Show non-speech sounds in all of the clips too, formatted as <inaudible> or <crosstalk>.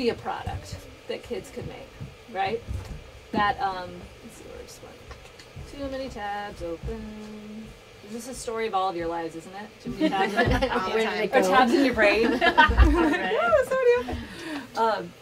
be a product that kids could make, right? That um, let's see where I just went. Too many tabs open. This is a story of all of your lives, isn't it? Too many tabs, <laughs> the time. or tabs in your brain. <laughs> <laughs> Open. Um,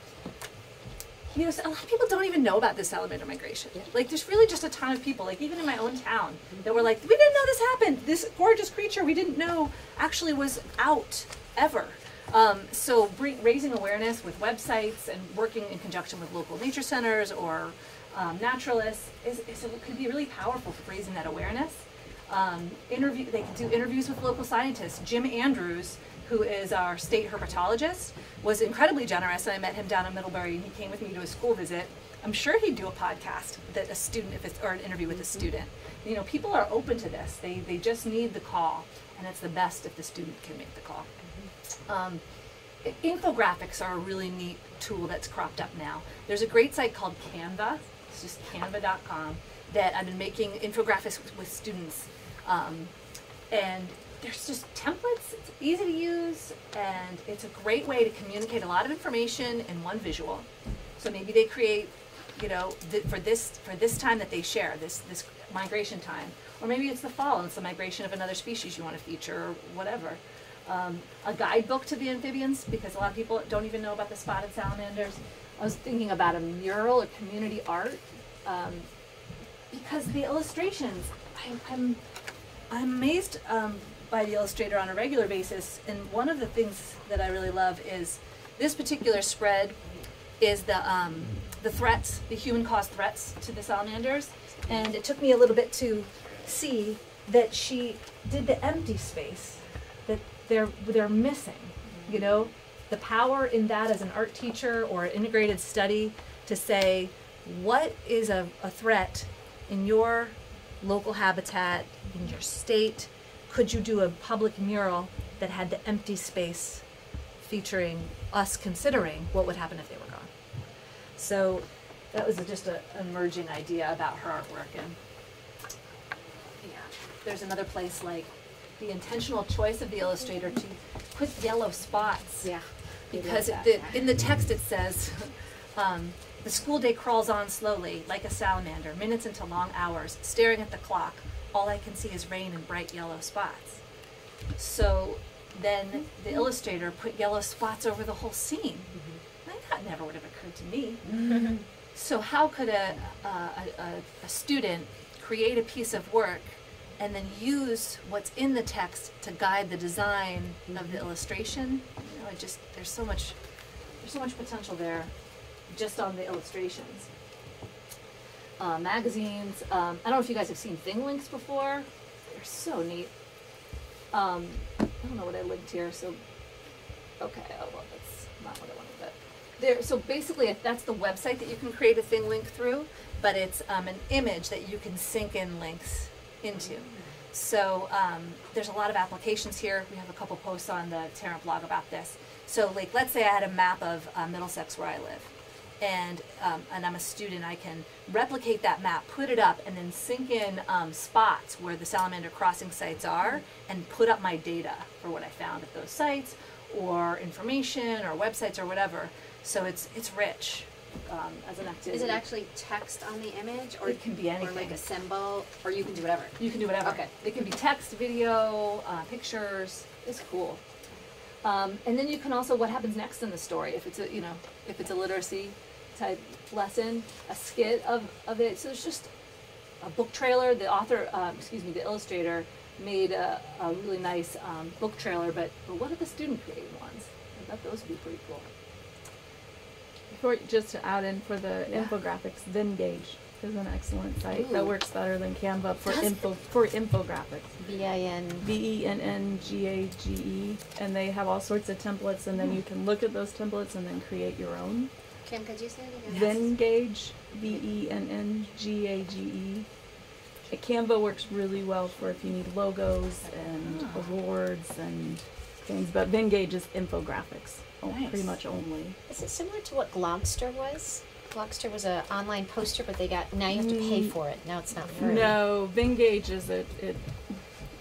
you know, a lot of people don't even know about this element of migration. Like, there's really just a ton of people, like even in my own town, that were like, we didn't know this happened. This gorgeous creature we didn't know actually was out ever. Um, so bring, raising awareness with websites and working in conjunction with local nature centers or um, naturalists is, is could be really powerful for raising that awareness. Um, interview, they can do interviews with local scientists. Jim Andrews, who is our state herpetologist, was incredibly generous, and I met him down in Middlebury, and he came with me to a school visit. I'm sure he'd do a podcast that a student, if it's or an interview with a student. You know, people are open to this. They they just need the call, and it's the best if the student can make the call. Um, infographics are a really neat tool that's cropped up now. There's a great site called Canva. It's just canva.com that I've been making infographics with, with students. Um, and there's just templates. It's easy to use, and it's a great way to communicate a lot of information in one visual. So maybe they create, you know, th- for this for this time that they share this this migration time, or maybe it's the fall and it's the migration of another species you want to feature or whatever. Um, a guidebook to the amphibians because a lot of people don't even know about the spotted salamanders. I was thinking about a mural or community art um, because the illustrations. I, I'm I'm amazed um, by the illustrator on a regular basis, and one of the things that I really love is this particular spread is the um, the threats, the human caused threats to the salamanders, and it took me a little bit to see that she did the empty space they're they're missing. You know, the power in that as an art teacher or an integrated study to say what is a, a threat in your local habitat, in your state? Could you do a public mural that had the empty space featuring us considering what would happen if they were gone? So that was just a, an emerging idea about her artwork. And yeah, there's another place like the intentional choice of the illustrator to put yellow spots Yeah. because it, the, in the text it says, <laughs> um, the school day crawls on slowly, like a salamander, minutes into long hours, staring at the clock. All I can see is rain and bright yellow spots. So then the illustrator put yellow spots over the whole scene. Like, That never would have occurred to me. So how could a, a, a, a student create a piece of work and then use what's in the text to guide the design of the illustration? You know, it just there's so much there's so much potential there just on the illustrations. Uh, magazines. Um, I don't know if you guys have seen ThingLinks before. They're so neat. Um, I don't know what I linked here, so okay. Oh well, that's not what I wanted. But there. So basically, if that's the website that you can create a ThingLink through, but it's um, an image that you can sync in links into. So um, there's a lot of applications here. We have a couple posts on the Tarrant blog about this. So like, let's say I had a map of uh, Middlesex where I live, and um, and I'm a student. I can replicate that map, put it up, and then sync in um, spots where the salamander crossing sites are, and put up my data for what I found at those sites, or information, or websites, or whatever. So it's it's rich um, as an activity. Is it actually text on the image, or It can be or like a symbol, or you can do whatever? You can do whatever. Okay. It can be text, video, uh, pictures. It's cool. Um, and then you can also what happens next in the story if it's a you know if it's a literacy type lesson, a skit of, of it. So it's just a book trailer. The author, um, excuse me, the illustrator made a, a really nice um, book trailer. But, but what are the student created ones? I thought those would be pretty cool. For, just to add in for the Yeah. infographics, Venngage is an excellent site that works better than Canva for Does info for infographics. V I N. V E N N G A G E, and they have all sorts of templates, and then you can look at those templates and then create your own. Kim, could you say it again? Venngage, V E N N G A G E. Canva works really well for if you need logos and Ah. awards and things, but Venngage is infographics, Nice. pretty much only. Is it similar to what Glogster was? Glogster was an online poster, but they got now you have to pay Mm. for it. Now it's not free. No, Venngage is it, it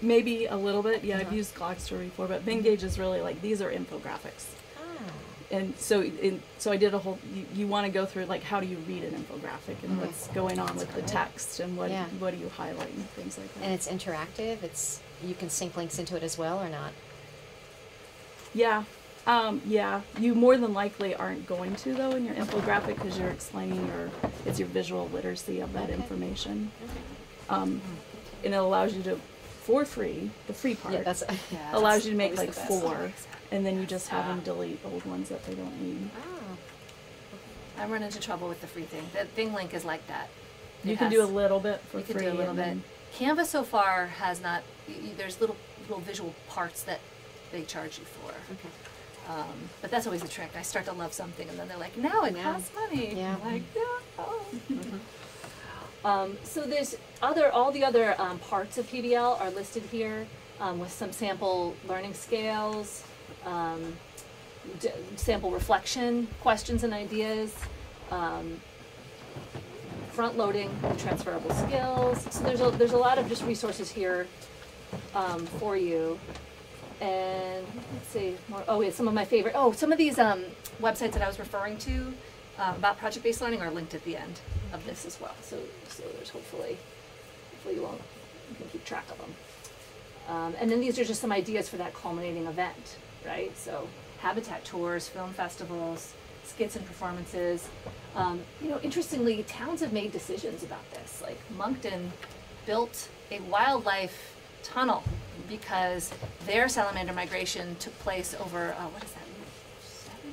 maybe a little bit. Yeah, I've Uh-huh. used Glogster before, but Venngage is really like these are infographics. Ah. and so in, so I did a whole. You, you want to go through like how do you read an infographic and what's going on with the text and what Yeah. what are you highlighting things like that. And it's interactive. It's you can sync links into it as well or not. Yeah. Um, yeah, you more than likely aren't going to though in your infographic because you're explaining your it's your visual literacy of that Okay. information, um, and it allows you to, for free, the free part Yeah, that's. <laughs> allows you to make like the best. four, and then you just have them delete old ones that they don't need. Oh. I run into trouble with the free thing. That ThingLink is like that. You It can do a little bit for you free. can do a little bit. then- Canva so far has not. Y- y- there's little little visual parts that they charge you for. Okay. Um, but that's always the trick. I start to love something, and then they're like, "Now it Yeah. costs money." Yeah. I'm like, no. Um, so there's other, all the other um, parts of PBL are listed here um, with some sample learning scales, um, d- sample reflection questions and ideas, um, front loading the transferable skills. So there's a, there's a lot of just resources here um, for you. And let's see, more, oh yeah, some of my favorite, oh, some of these um, Websites that I was referring to uh, about project-based learning are linked at the end. of this as well. So, so there's hopefully, hopefully you won't, you can keep track of them. Um, and then these are just some ideas for that culminating event, right? So Habitat tours, film festivals, skits and performances. Um, you know, interestingly, towns have made decisions about this. Like, Monkton built a wildlife tunnel because their salamander migration took place over uh, what is that? Seven,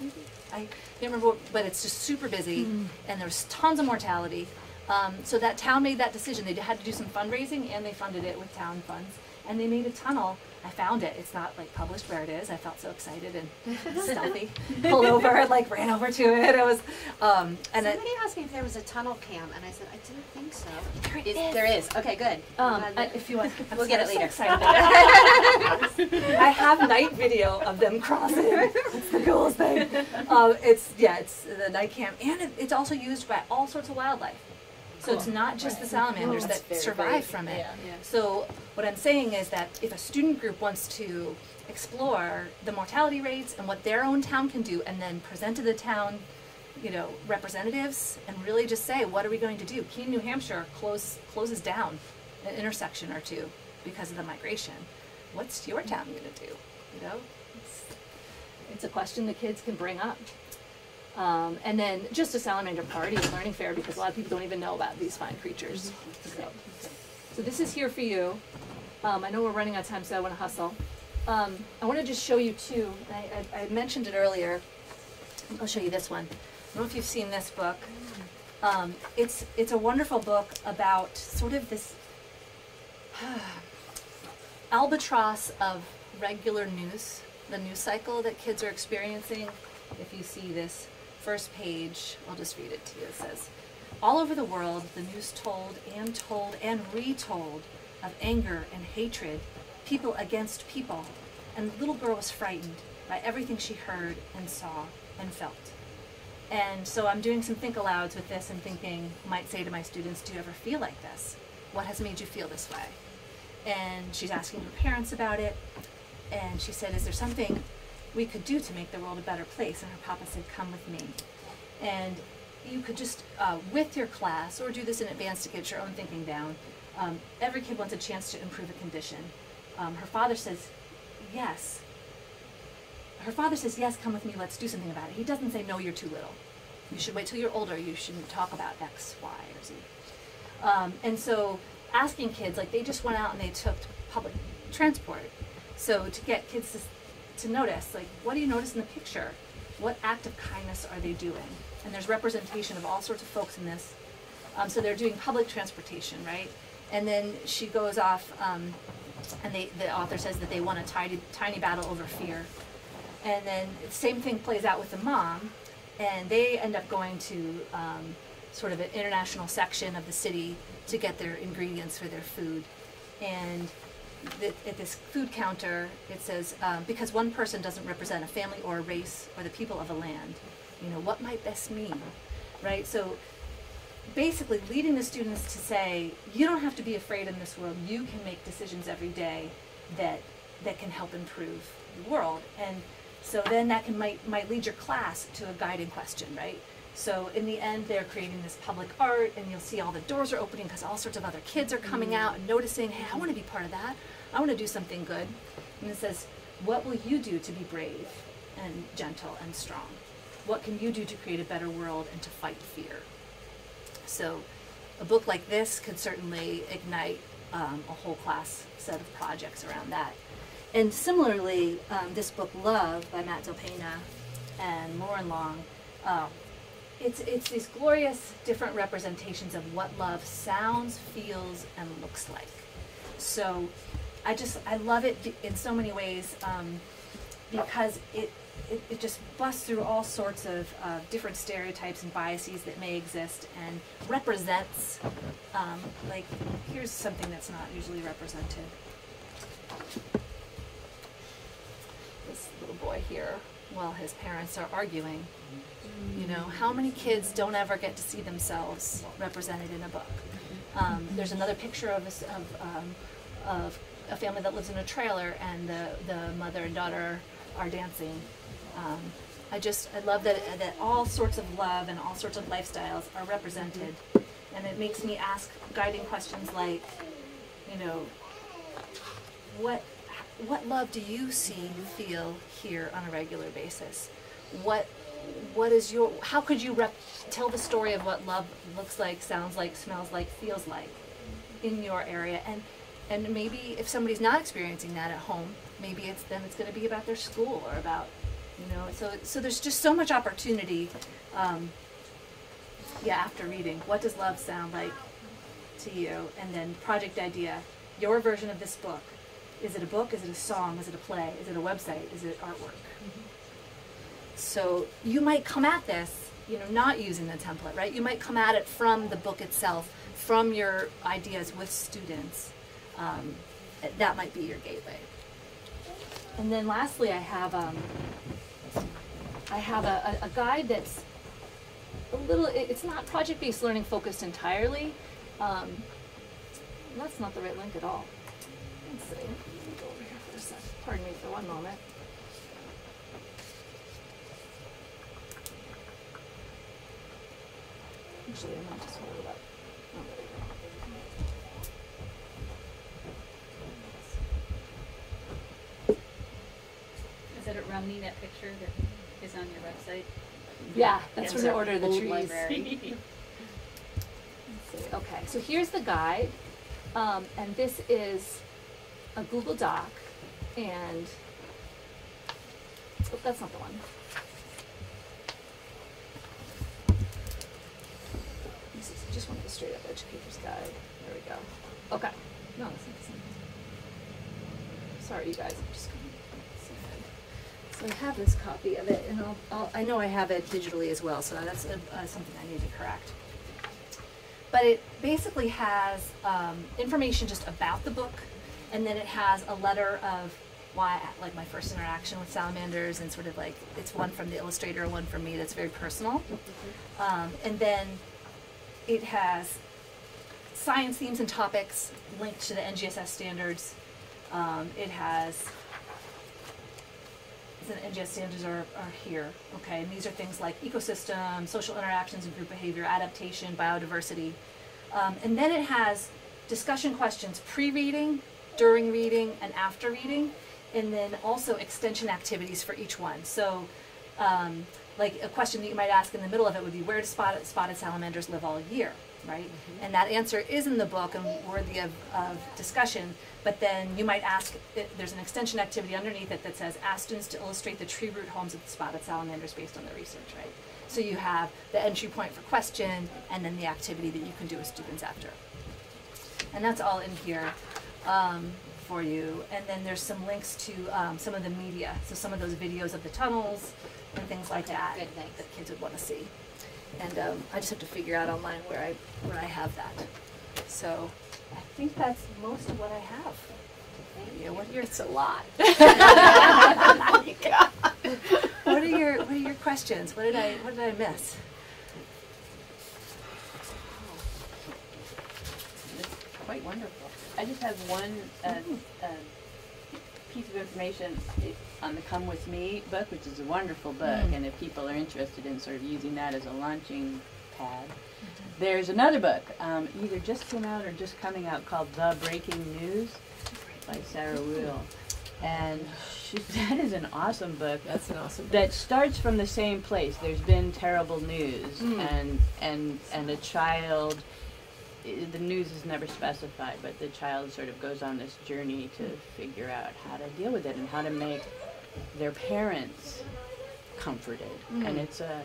maybe? I can't remember, what- but it's just super busy, and there's tons of mortality. Um, so that town made that decision. They had to do some fundraising, and they funded it with town funds, and they made a tunnel. I found it. It's not like published where it is. I felt so excited and <laughs> stealthy. Pulled over, and, like ran over to it. It was, um, and it, Somebody asked me if there was a tunnel cam, and I said, I didn't think so. There Is- is. There is, okay, good. um, I, if you want, We'll get it so later. excited. <laughs> <laughs> I have night video of them crossing. It's the coolest thing. Um, it's yeah, it's the night cam, and it, it's also used by all sorts of wildlife. So it's not just the salamanders that survive from it. So what I'm saying is that if a student group wants to explore the mortality rates and what their own town can do, and then present to the town, you know, representatives, and really just say, what are we going to do? Keene, New Hampshire, close closes down an intersection or two because of the migration. What's your town going to do? You know, it's, it's a question the kids can bring up. Um, and then just a salamander party and learning fair because a lot of people don't even know about these fine creatures. So, so this is here for you. Um, I know we're running out of time, so I want to hustle. Um, I want to just show you two. I, I, I mentioned it earlier. I'll show you this one. I don't know if you've seen this book. Um, it's it's a wonderful book about sort of this <sighs> albatross of regular news, the news cycle that kids are experiencing. If you see this first page, I'll just read it to you. It says, All over the world, the news told and told and retold of anger and hatred, people against people, and the little girl was frightened by everything she heard and saw and felt. And so I'm doing some think alouds with this and thinking, might say to my students, do you ever feel like this? What has made you feel this way? And she's asking her parents about it. And she said, is there something we could do to make the world a better place? And her papa said, come with me. And you could just, uh, with your class, or do this in advance to get your own thinking down. Um, every kid wants a chance to improve a condition. Um, her father says, yes, her father says, Yes, come with me, let's do something about it. He doesn't say, No, you're too little. You should wait till you're older. You shouldn't talk about X, Y, or Z. Um, and so, asking kids, like, they just went out and they took public transport. So, to get kids to, to notice, like, what do you notice in the picture? What act of kindness are they doing? And there's representation of all sorts of folks in this. Um, so, they're doing public transportation, right? And then she goes off, um, and they, the author says that they won a tiny, tiny battle over fear. And then the same thing plays out with the mom, and they end up going to um, sort of an international section of the city to get their ingredients for their food. And at this food counter, it says, um, because one person doesn't represent a family or a race or the people of a land, you know, what might this mean? Right? So basically leading the students to say, you don't have to be afraid in this world. You can make decisions every day that that can help improve the world. And So then that can might might lead your class to a guiding question, right? So in the end, they're creating this public art, and you'll see all the doors are opening because all sorts of other kids are coming out and noticing, hey, I want to be part of that. I want to do something good. And it says, what will you do to be brave and gentle and strong? What can you do to create a better world and to fight fear? So a book like this could certainly ignite um, a whole class set of projects around that. And similarly, um, this book Love by Matt de la Peña and Loren Long, um, it's, it's these glorious different representations of what love sounds, feels, and looks like. So I just, I love it in so many ways um, because it, it, it just busts through all sorts of uh, different stereotypes and biases that may exist and represents, um, like, here's something that's not usually represented. This little boy here, while his parents are arguing, you know, how many kids don't ever get to see themselves represented in a book? Um, there's another picture of a, of, um, of a family that lives in a trailer, and the, the mother and daughter are dancing. Um, I just I love that that all sorts of love and all sorts of lifestyles are represented, and it makes me ask guiding questions like, you know, what what love do you see, feel, hear on a regular basis? What what is your how could you rep, tell the story of what love looks like, sounds like, smells like, feels like in your area and and maybe if somebody's not experiencing that at home, maybe it's then it's going to be about their school or about you know so so there's just so much opportunity um, yeah after reading what does love sound like to you and then project idea your version of this book is it a book? Is it a song? Is it a play? Is it a website? Is it artwork? So you might come at this you know not using the template right? You might come at it from the book itself from your ideas with students. Um, that might be your gateway. And then lastly i have um, I have a, a, a guide that's a little, it's not project based learning focused entirely. Um, that's not the right link at all. Pardon me for one moment. Actually, I might just hold it up. Oh, there we go. Is it at Rumney, that picture that is on your website? Yeah, that's from the Order of the Trees. library. <laughs> <laughs> Let's see. Okay, so here's the guide, um, and this is a Google Doc, and oh, that's not the one. This is just one of the straight up educator's guide. There we go. Okay. No, that's not the same. Sorry, you guys. I'm just gonna. So I have this copy of it, and I'll, I'll, I know I have it digitally as well, so that's uh, uh, something I need to correct. But it basically has um, information just about the book, and then it has a letter of why, like my first interaction with salamanders, and sort of like it's one from the illustrator, one from me that's very personal. Um, and then it has science themes and topics linked to the NGSS standards. Um, it has the NGS standards are, are here, okay? And these are things like ecosystem, social interactions and group behavior, adaptation, biodiversity. Um, and then it has discussion questions pre-reading, during reading, and after reading, and then also extension activities for each one. So, um, like a question that you might ask in the middle of it would be, where do spotted, spotted salamanders live all year, right? And that answer is in the book and worthy of, of discussion, but then you might ask, there's an extension activity underneath it that says, ask students to illustrate the tree root homes of the spotted salamanders based on their research, right? So you have the entry point for question and then the activity that you can do with students after. And that's all in here um, for you. And then there's some links to um, some of the media, so some of those videos of the tunnels and things like that good, thanks. that kids would want to see. And um, I just have to figure out online where I where I have that. So I think that's most of what I have. Yeah, what are your it's a lot. <laughs> what are your what are your questions? What did I what did I miss? It's quite wonderful. I just have one, uh, uh, piece of information on the Come With Me book, which is a wonderful book, and if people are interested in sort of using that as a launching pad, there's another book, um, either just came out or just coming out called The Breaking News by Sarah Will. And she, <laughs> that is an awesome book That's an awesome. that starts from the same place. There's been terrible news, and and and a child. The news is never specified, but the child sort of goes on this journey to figure out how to deal with it and how to make their parents comforted. And it's a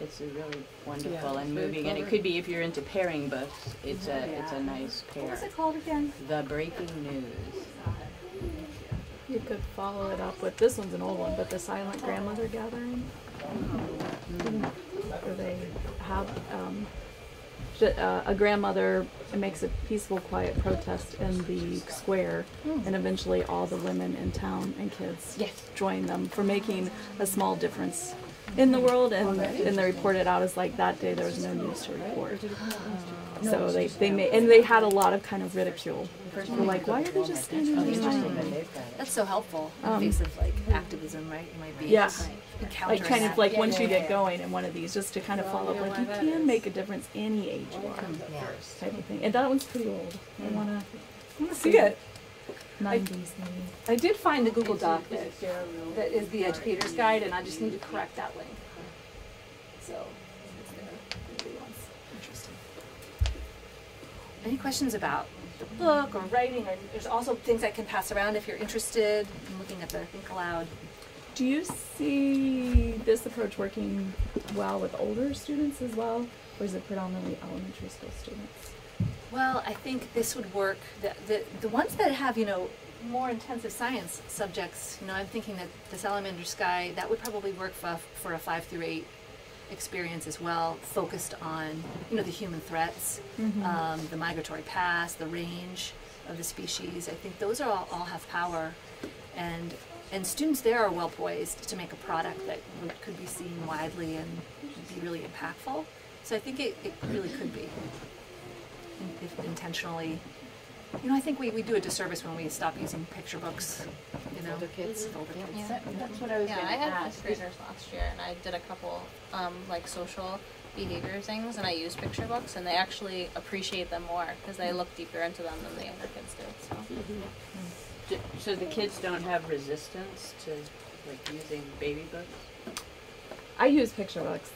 it's a really wonderful Yeah, and moving, and it could be if you're into pairing books. It's a it's a nice pair. What's it called again? The Breaking News. You could follow it up with this one's an old one, but the Silent Grandmother Gathering, where they have um, uh, a grandmother makes a peaceful, quiet protest in the square, and eventually all the women in town and kids join them for making a small difference in the world, and and they report it out as like that day there was no news to report. <gasps> So they they made and they had a lot of kind of ridicule. They're like, why are they just standing there? That's so helpful in the Um, face of like activism, right? You might be Yeah. encountering like kind of like once you get going in one of these, just to kind of follow up, like you can make a difference any age you are, type of thing. And that one's pretty old. I wanna I wanna see it. nineties maybe. I did find the Google Doc that, that is the educator's guide, and I just need to correct that link. So, it's there. if anybody wants. Interesting. Any questions about the book or writing? Or there's also things I can pass around if you're interested. I'm looking at the Think Aloud. Do you see this approach working well with older students as well, or is it predominantly elementary school students? Well, I think this would work. The, the, the ones that have, you know, more intensive science subjects, you know, I'm thinking that the Salamander Sky, that would probably work for, for a five through eight experience as well, focused on, you know, the human threats, um, the migratory paths, the range of the species. I think those are all, all have power. And, and students there are well poised to make a product that would, could be seen widely and be really impactful. So I think it, it really could be if intentionally. You know, I think we, we do a disservice when we stop using picture books. You know, Older kids. with older kids. Yeah. That's what I was Yeah, going I to had ask. fifth graders last year, and I did a couple um, like social behavior things, and I used picture books, and they actually appreciate them more because they look deeper into them than the younger kids do. So D- So the kids don't have resistance to like using baby books? I use picture books.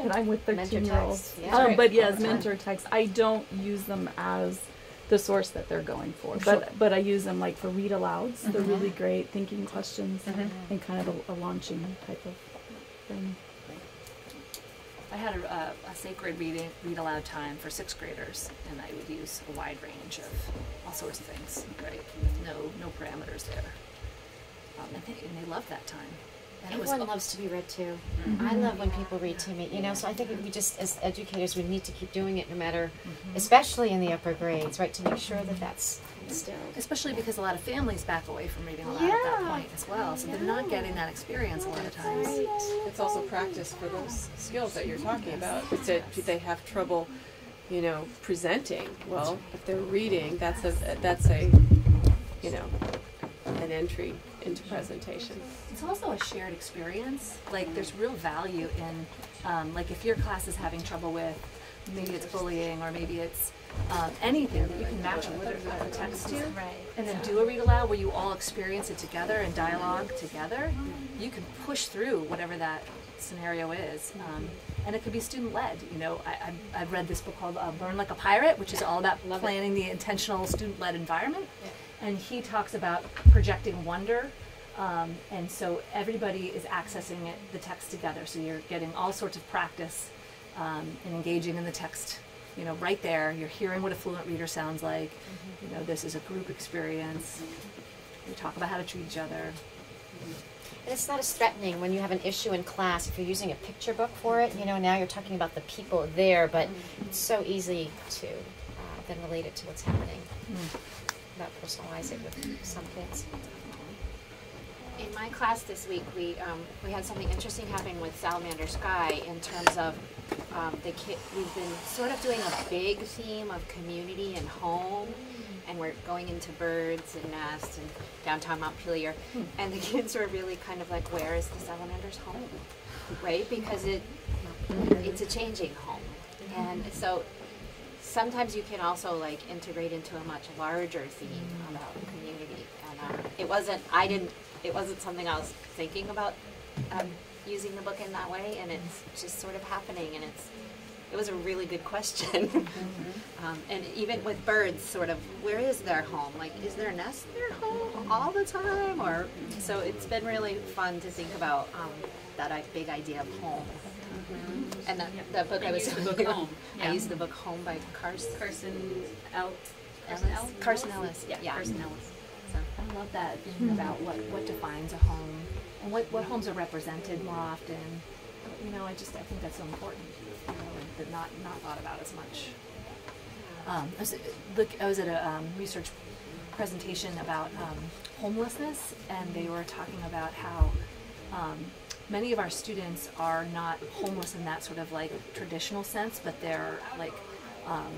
And I'm with Mentor thirteen year olds. text, yeah. Um, but yes, mentor text. I don't use them as the source that they're going for. Sure. But but I use them like for read alouds. They're Mm-hmm. really great, thinking questions and kind of a, a launching type of thing. I had a, a, a sacred reading read aloud time for sixth graders, and I would use a wide range of all sorts of things. Right, with no no parameters there. Um, and, they, and they loved that time. And it was Everyone loves to be read to. Mm-hmm. I love when people read to me, you know, so I think we just, as educators, we need to keep doing it no matter, mm-hmm. especially in the upper grades, right, to make sure that that's instilled. especially because a lot of families back away from reading a aloud at that point as well, so they're not getting that experience a lot of times. It's also practice for those skills that you're talking about. If they, if they have trouble, you know, presenting, well, if they're reading, that's a that's a, you know, an entry into presentation. It's also a shared experience. Like there's real value in, um, like if your class is having trouble with, maybe it's bullying or maybe it's um, anything that you can match a liter- a text to, and then do a read aloud where you all experience it together and dialogue together. You can push through whatever that scenario is. Um, and it could be student led. You know, I, I, I've read this book called uh, Learn Like a Pirate, which is all about planning the intentional student led environment. And he talks about projecting wonder. Um, and so everybody is accessing it, the text together. So you're getting all sorts of practice um, and engaging in the text. You know, right there, you're hearing what a fluent reader sounds like. You know, this is a group experience. We talk about how to treat each other. And it's not as threatening when you have an issue in class, if you're using a picture book for it, you know, now you're talking about the people there, but it's so easy to uh, then relate it to what's happening. Not personalize it with some kids. In my class this week, we, um, we had something interesting happening with Salamander Sky in terms of, um, the kid, we've been sort of doing a big theme of community and home. and we're going into birds and nests and downtown Montpelier, and the <laughs> kids were really kind of like, "Where is the salamander's home?" Right? Because it it's a changing home, and so sometimes you can also like integrate into a much larger theme about community. And um, it wasn't I didn't it wasn't something I was thinking about um, using the book in that way, and it's just sort of happening, and it's it was a really good question. <laughs> um, and even with birds, sort of, where is their home? Like, is their nest their home all the time? Or so it's been really fun to think about um, that i- big idea of home. And that, that book I And was use the book telling you- Home, I used the book Home by Carson Carson L. Carson Ellis. Carson Ellis. Yeah, Yeah. Carson Ellis. I love that thinking about what, what defines a home and what, what homes are represented more often. You know, I just I think that's so important. You know, and not not thought about as much. Um, I was look I was at a um, research presentation about um, homelessness, and they were talking about how um, many of our students are not homeless in that sort of like traditional sense, but they're like um,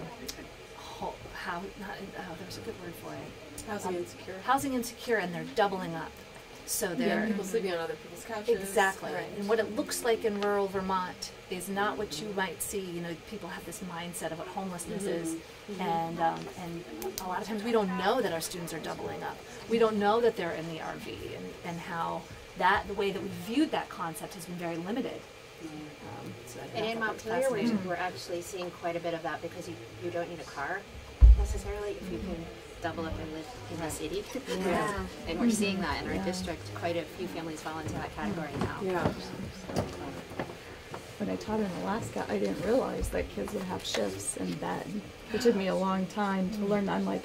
ho- how not, oh, there's a good word for it Housing insecure. housing insecure and they're doubling up. So they're People sleeping on other people's couches. exactly. Right. And what it looks like in rural Vermont is not what you might see. You know, people have this mindset of what homelessness is, and um, and a lot of times we don't know that our students are doubling up. We don't know that they're in the RV, and, and how that the way that we viewed that concept has been very limited. Um, so And in that was Montpelier, we're, we're actually seeing quite a bit of that because you, you don't need a car necessarily if you can double up and live in the city. <laughs> Yeah. and we're seeing that in our district. Quite a few families fall into that category now. Yeah. When I taught in Alaska, I didn't realize that kids would have shifts in bed. It took me a long time to learn. I'm like,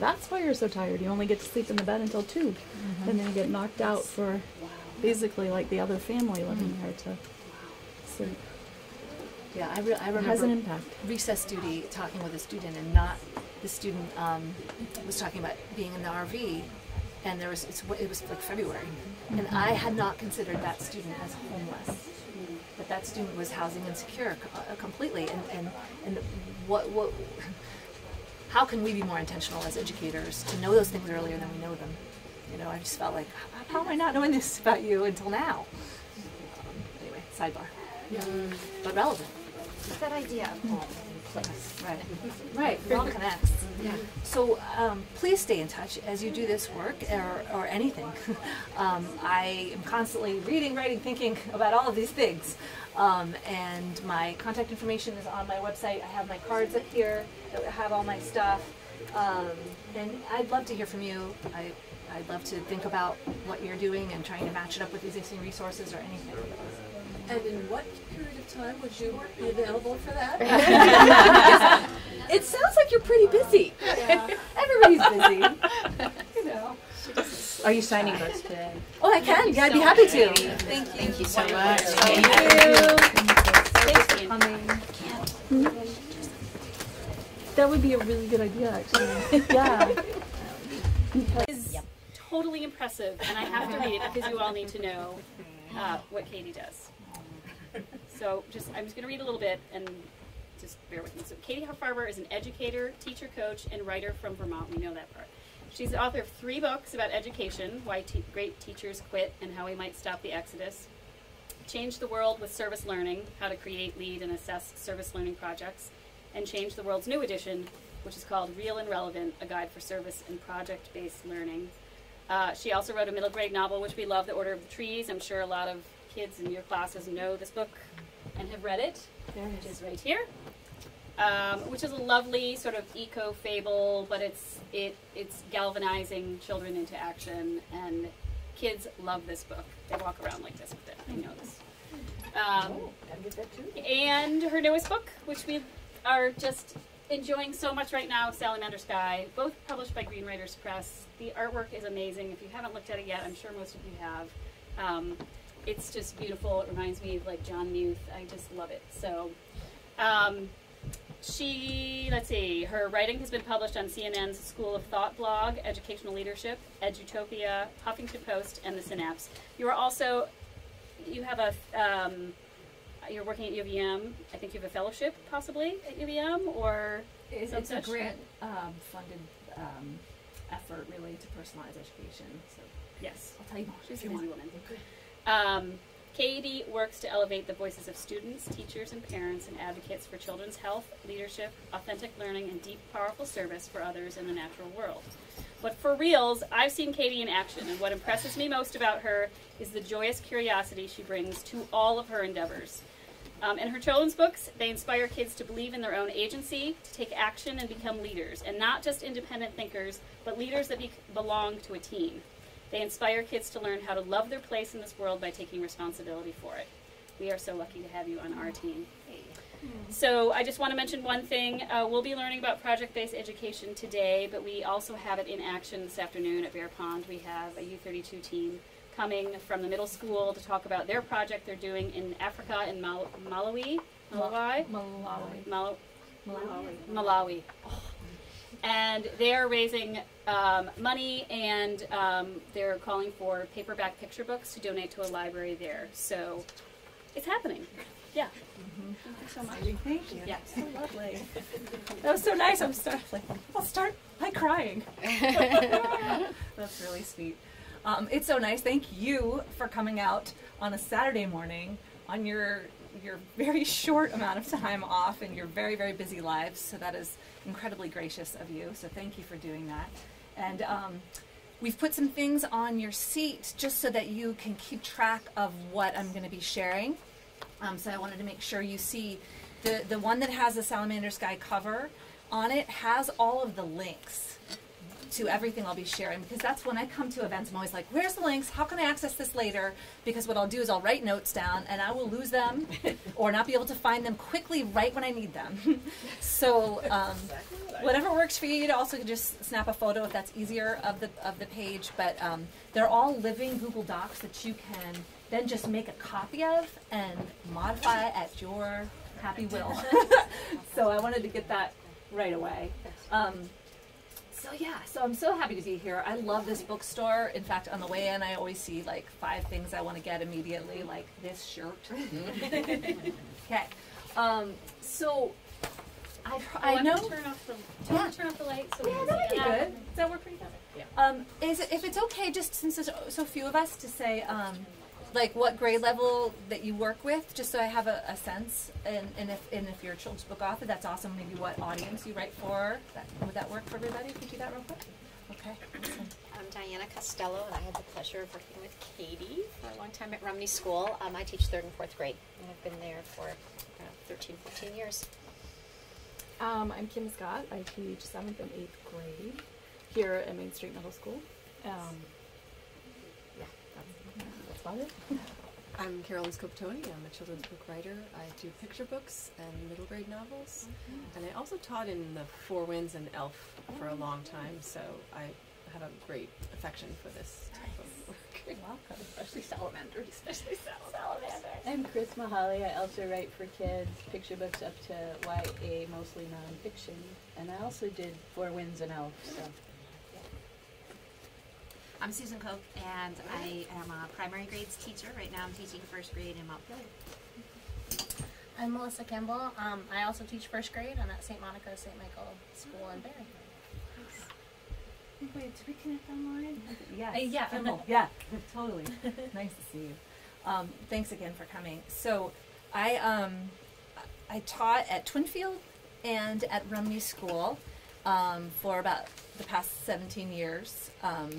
that's why you're so tired. You only get to sleep in the bed until 2 mm-hmm. and then you get knocked out for basically like the other family living there to sleep. Yeah, I, re- I It remember has an impact. recess duty talking with a student and not the student um, was talking about being in the RV and there was it's, it was like February and I had not considered that student as homeless. But that student was housing insecure uh, completely and, and, and what, what <laughs> how can we be more intentional as educators to know those things earlier than we know them? You know I just felt like how am I not knowing this about you until now? Um, anyway sidebar. But relevant. That idea of home. and place. Right. Right. It all connects. Yeah. So um, please stay in touch as you do this work or, or anything. <laughs> um, I am constantly reading, writing, thinking about all of these things. Um, and my contact information is on my website. I have my cards up here that have all my stuff. Um, and I'd love to hear from you. I, I'd love to think about what you're doing and trying to match it up with existing resources or anything. And in what period of time would you be available for that? <laughs> it sounds like you're pretty busy. Yeah. Everybody's busy. you know. Are you signing books today? Oh, I can. Yeah, I'd be happy to. Thank you. Thank you so much. Thank you. That would be a really good idea, actually. <laughs> yeah. is totally impressive, and I have to read it because you all need to know uh, what Katie does. So, just I'm just going to read a little bit and just bear with me. So, Katie Farber is an educator, teacher, coach, and writer from Vermont. We know that part. She's the author of three books about education: Why te- Great Teachers Quit and How We Might Stop the Exodus. Change the World with Service Learning: How to Create, Lead, and Assess Service Learning Projects, and Change the World's new edition, which is called Real and Relevant: A Guide for Service and Project-Based Learning. Uh, she also wrote a middle grade novel, which we love, The Order of the Trees. I'm sure a lot of kids in your classes know this book and have read it, which is right here. Um, which is a lovely sort of eco fable, but it's it it's galvanizing children into action, and kids love this book. They walk around like this with it. I know this. Um, I'd get that too. and her newest book, which we are just enjoying so much right now, Salamander Sky, both published by Green Writers Press. The artwork is amazing. If you haven't looked at it yet, I'm sure most of you have. Um, it's just beautiful. It reminds me of like Jon Muth. I just love it. So, um, she, let's see, her writing has been published on CNN's School of Thought blog, Educational Leadership, Edutopia, Huffington Post, and The Synapse. You are also, you have a, um, you're working at UVM. I think you have a fellowship possibly at UVM or It's, a grant um, funded um, effort really to personalize education. So Yes. I'll tell you more. She's easy woman. Um, Katie works to elevate the voices of students, teachers, and parents and advocates for children's health, leadership, authentic learning, and deep, powerful service for others in the natural world. But for reals, I've seen Katie in action, and what impresses me most about her is the joyous curiosity she brings to all of her endeavors. Um, in her children's books, they inspire kids to believe in their own agency, to take action, and become leaders, and not just independent thinkers, but leaders that be- belong to a team. They inspire kids to learn how to love their place in this world by taking responsibility for it. We are so lucky to have you on our team. So I just want to mention one thing. Uh, we'll be learning about project-based education today, but we also have it in action this afternoon at Bear Pond. We have a U32 team coming from the middle school to talk about their project they're doing in Africa in Mal- Malawi. Malawi? Malawi. Mal- Malawi. Malawi. And they're raising um, money and um, they're calling for paperback picture books to donate to a library there. So it's happening. Yeah. Thank you so much. Thank you. Yes. So lovely. That was so nice. I'm start like I'll start by crying. <laughs> That's really sweet. Um, it's so nice. Thank you for coming out on a Saturday morning on your your very short amount of time off in your very very busy lives. So that is incredibly gracious of you. So thank you for doing that. And um, we've put some things on your seat just so that you can keep track of what I'm going to be sharing. Um, so I wanted to make sure you see the the one that has the Salamander Sky cover on it has all of the links to everything I'll be sharing because that's when I come to events I'm always like where's the links? How can I access this later? Because what I'll do is I'll write notes down and I will lose them <laughs> or not be able to find them quickly right when I need them. <laughs> So um, whatever works for you you also can just snap a photo if that's easier of the of the page but um, they're all living Google Docs that you can then just make a copy of and modify at your happy will. <laughs> So I wanted to get that right away. Um, so yeah, so I'm so happy to be here. I love this bookstore. In fact, on the way in, I always see like five things I want to get immediately, like this shirt. <laughs> okay, um, so I, I want know. turn off the, you want to turn off the light so Yeah, that might see be good. Does that work pretty good? Yeah. Um, is it, if it's okay, just since there's so few of us, to say um, like what grade level that you work with, just so I have a, a sense, and, and if and if you're a children's book author, that's awesome. Maybe what audience you write for. That, would that work for everybody? Can you do that real quick? Okay. Awesome. I'm Diana Costello, and I had the pleasure of working with Katie for a long time at Rumney School. Um, I teach third and fourth grade, and I've been there for uh, 13, 14 years. Um, I'm Kim Scott. I teach seventh and eighth grade here at Main Street Middle School. Um, yeah, that's, that's about it. I'm Carolyn Scoptoni. I'm a children's book writer. I do picture books and middle grade novels. Mm-hmm. And I also taught in the Four Winds and Elf for a long time, so I have a great affection for this type of work. Welcome. Especially salamanders. Especially salamanders. I'm Chris Mahali. I also write for kids, picture books up to YA, mostly nonfiction. And I also did Four Winds and Elf. So. I'm Susan Koch, and I am a primary grades teacher. Right now, I'm teaching first grade in Montpelier. I'm Melissa Kimball. Um, I also teach first grade. I'm at St. Monica St. Michael School in Barre. Wait, did we connect online? Yes. Uh, yeah, I'm <laughs> yeah, totally. <laughs> nice to see you. Um, thanks again for coming. So, I um, I taught at Twinfield and at Rumney School um, for about the past 17 years um,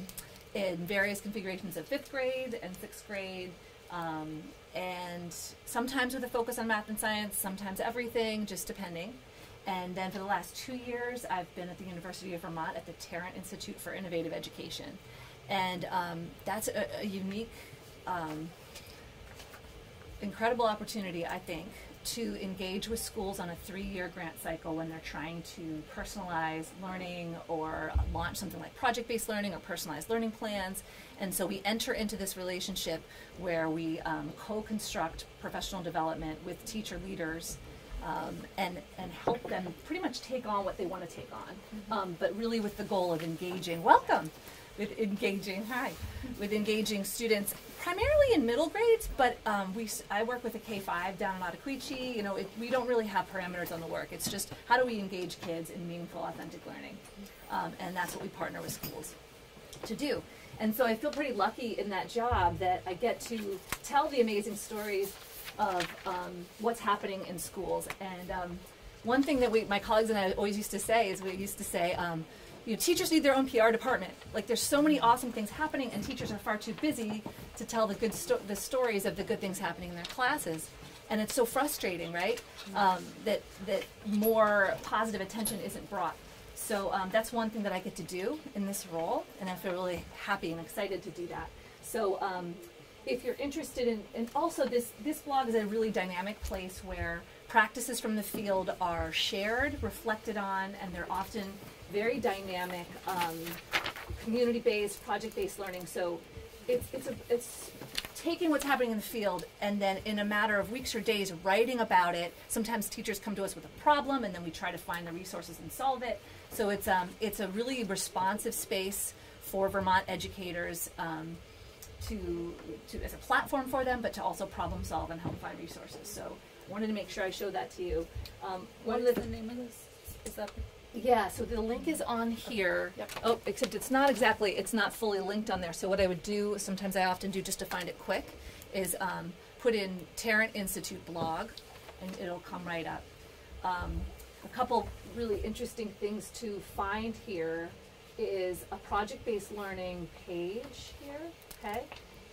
in various configurations of fifth grade and sixth grade. Um, and sometimes with a focus on math and science, sometimes everything, just depending. And then for the last two years, I've been at the University of Vermont at the Tarrant Institute for Innovative Education. And um, that's a, a unique, um, incredible opportunity, I think, to engage with schools on a three year grant cycle when they're trying to personalize learning or launch something like project based learning or personalized learning plans. And so we enter into this relationship where we um, co construct professional development with teacher leaders um, and, and help them pretty much take on what they want to take on, um, but really with the goal of engaging. Welcome, with engaging. Hi, with engaging students primarily in middle grades, but um, we I work with a K five down in Ottauquechee. You know, it, we don't really have parameters on the work. It's just how do we engage kids in meaningful, authentic learning, um, and that's what we partner with schools to do. And so I feel pretty lucky in that job that I get to tell the amazing stories of um, what's happening in schools. And um, one thing that we, my colleagues and I always used to say is we used to say, um, you know, teachers need their own PR department. Like there's so many awesome things happening, and teachers are far too busy to tell the good sto- the stories of the good things happening in their classes. And it's so frustrating, right? Um, that that more positive attention isn't brought. So um, that's one thing that I get to do in this role, and I feel really happy and excited to do that. So um, if you're interested in, and also this this blog is a really dynamic place where practices from the field are shared, reflected on, and they're often very dynamic, um, community-based, project-based learning. So it's it's a, it's taking what's happening in the field and then in a matter of weeks or days writing about it. Sometimes teachers come to us with a problem, and then we try to find the resources and solve it. So it's um, it's a really responsive space for Vermont educators. Um, to, to as a platform for them, but to also problem solve and help find resources. So wanted to make sure I showed that to you. Um, What of the the name of this? Is that yeah, so the link is on here. Oh, except it's not exactly, it's not fully linked on there. So what I would do, sometimes I often do just to find it quick, is um, put in Tarrant Institute blog, and it'll come right up. Um, a couple really interesting things to find here is a project-based learning page here, okay?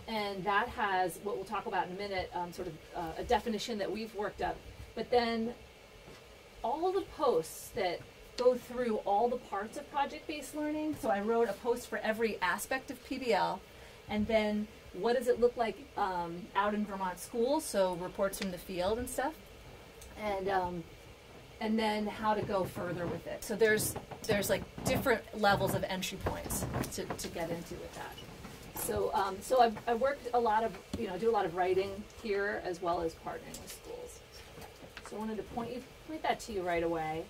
And that has what we'll talk about in a minute, um, sort of uh, a definition that we've worked up. But then all the posts that go through all the parts of project-based learning. So I wrote a post for every aspect of PBL, and then what does it look like um, out in Vermont schools? So reports from the field and stuff, and um, and then how to go further with it. So there's there's like different levels of entry points to, to get into with that. So um, so I've, I worked a lot of you know do a lot of writing here as well as partnering with schools. So I wanted to point you point that to you right away.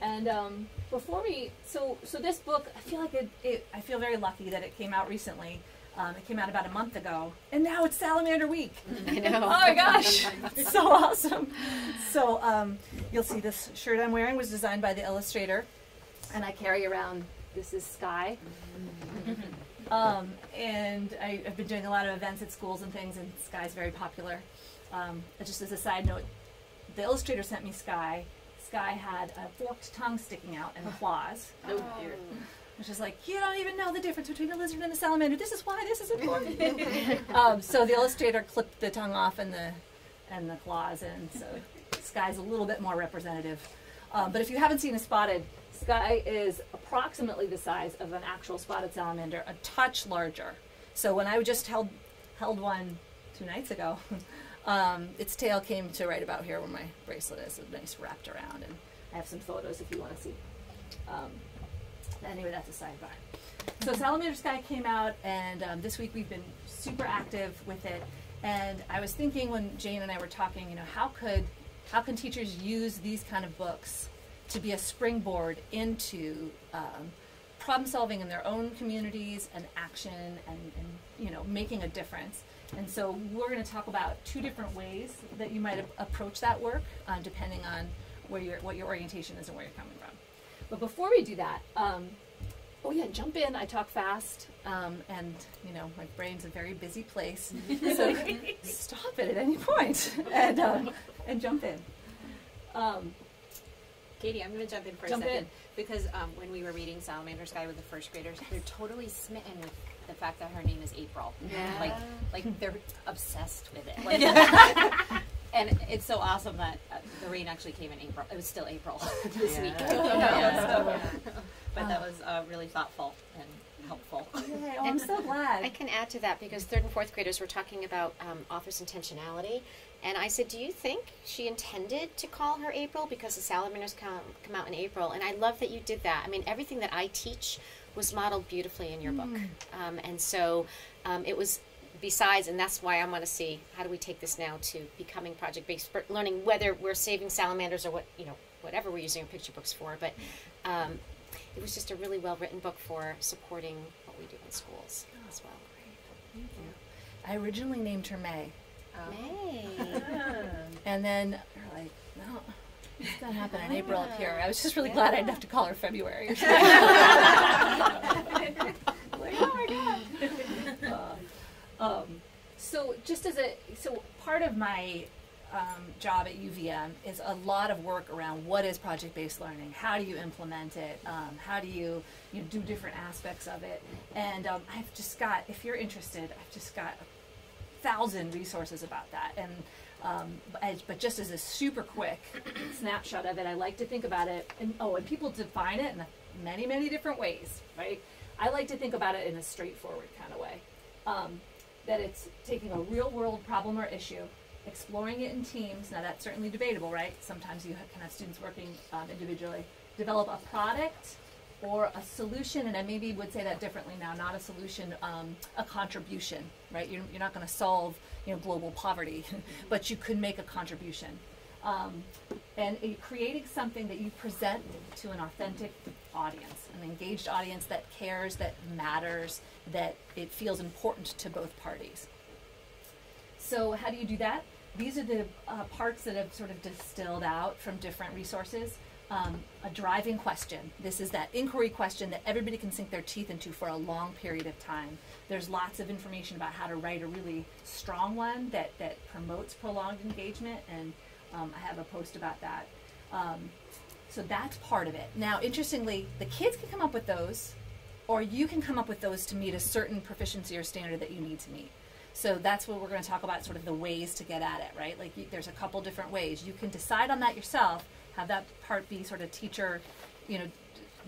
And um, before we, so so this book, I feel like it, it. I feel very lucky that it came out recently. Um, it came out about a month ago, and now it's Salamander Week. <laughs> I know. Oh my gosh, it's so awesome. So um, you'll see this shirt I'm wearing was designed by the illustrator, and I carry around. This is Sky. <laughs> Um, and I, I've been doing a lot of events at schools and things, and Sky's very popular. Um, just as a side note, the illustrator sent me Sky. Sky had a forked tongue sticking out and claws. Oh dear. Which is like, you don't even know the difference between a lizard and a salamander. This is why this is important. <laughs> um, so the illustrator clipped the tongue off and the and the claws in. So Sky's a little bit more representative. Um, but if you haven't seen a spotted, Sky is approximately the size of an actual spotted salamander, a touch larger. So when I just held held one two nights ago, <laughs> um, its tail came to right about here where my bracelet is, a nice wrapped around, and I have some photos if you want to see. Um, anyway, that's a sidebar. So Salamander Sky came out, and um, this week we've been super active with it. And I was thinking when Jane and I were talking, you know, how could how can teachers use these kind of books to be a springboard into um, problem solving in their own communities and action and, and you know making a difference. And so we're going to talk about two different ways that you might approach that work, uh, depending on where your what your orientation is and where you're coming from. But before we do that, um, oh yeah, jump in. I talk fast, um, and you know my brain's a very busy place, <laughs> so stop it at any point <laughs> and um, and jump in. Um, Katie, I'm going to jump in for Jump a second in. because um, when we were reading Salamander Sky with the first graders, they're totally smitten with the fact that her name is April. Yeah. Like, like they're obsessed with it. Like, <laughs> and it's so awesome that uh, the rain actually came in April. It was still April <laughs> this week. <laughs> Yeah. Yeah, so- but that was uh, really thoughtful and helpful. yay, oh, I'm so glad. I can add to that because third and fourth graders were talking about um, author's intentionality. And I said, Do you think she intended to call her April because the salamanders come, come out in April? And I love that you did that. I mean, everything that I teach was modeled beautifully in your book. Um, and so um, it was, besides, and that's why I want to see how do we take this now to becoming project based learning, whether we're saving salamanders or what, you know, whatever we're using our picture books for. But um, it was just a really well written book for supporting what we do in schools as well. Thank you. I originally named her May, May. <laughs> and then like, no, it's gonna happen in April up here. I was just really glad I didn't have to call her February. <laughs> Oh my um, so just as a so part of my um, job at UVM is a lot of work around what is project-based learning, how do you implement it, um, how do you you know, do different aspects of it, and um, I've just got if you're interested, I've just got a thousand resources about that, and um, as, but just as a super quick snapshot of it, I like to think about it, and oh, and people define it in many many different ways, right? I like to think about it in a straightforward kind of way. Um, that it's taking a real world problem or issue, exploring it in teams. Now, that's certainly debatable, right? Sometimes you ha- can have students working um, individually. Develop a product or a solution, and I maybe would say that differently now not a solution, um, a contribution, right? You're, you're not going to solve you know, global poverty, <laughs> but you could make a contribution. Um, and creating something that you present to an authentic audience, an engaged audience that cares, that matters, that it feels important to both parties. So, how do you do that? These are the uh, parts that have sort of distilled out from different resources. Um, a driving question. This is that inquiry question that everybody can sink their teeth into for a long period of time. There's lots of information about how to write a really strong one that, that promotes prolonged engagement, and um, I have a post about that. Um, so that's part of it. Now, interestingly, the kids can come up with those, or you can come up with those to meet a certain proficiency or standard that you need to meet. So that's what we're going to talk about, sort of the ways to get at it, right? Like you, there's a couple different ways. You can decide on that yourself, have that part be sort of teacher, you know,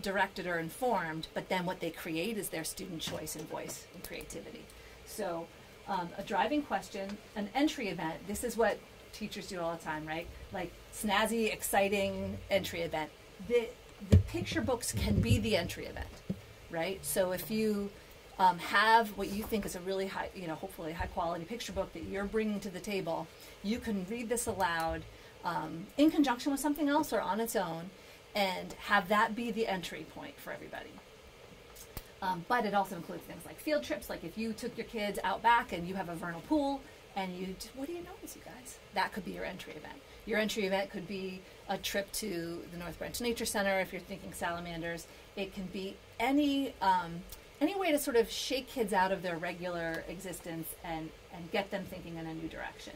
directed or informed, but then what they create is their student choice and voice and creativity. So um, a driving question, an entry event. This is what teachers do all the time, right? Like snazzy, exciting entry event. The the picture books can be the entry event, right? So if you um, have what you think is a really high, you know, hopefully high quality picture book that you're bringing to the table, you can read this aloud um, in conjunction with something else or on its own, and have that be the entry point for everybody. Um, but it also includes things like field trips, like if you took your kids out back and you have a vernal pool and you, what do you notice, you guys? That could be your entry event. Your entry event could be a trip to the North Branch Nature Center if you're thinking salamanders. It can be any um, any way to sort of shake kids out of their regular existence and and get them thinking in a new direction.